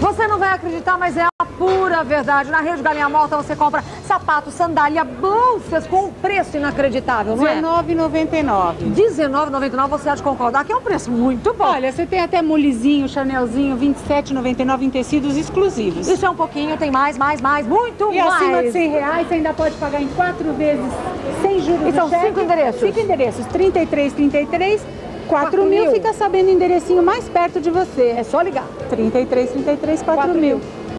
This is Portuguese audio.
Você não vai acreditar, mas é a pura verdade. Na Rede Galinha Morta você compra sapatos, sandália, bolsas com um preço inacreditável, não é? R$19,99. R$19,99 você há de concordar que é um preço muito bom. Olha, você tem até mulizinho, chanelzinho, R$27,99 em tecidos exclusivos. Isso é um pouquinho, tem mais, mais, mais, muito e mais. acima de 100 reais você ainda pode pagar em quatro vezes sem juros E são cheque. cinco endereços? Cinco endereços, 33, 33, 4 Quatro mil, mil. fica sabendo o enderecinho mais perto de você. É só ligar. 33, 33, 4 Quatro mil. mil.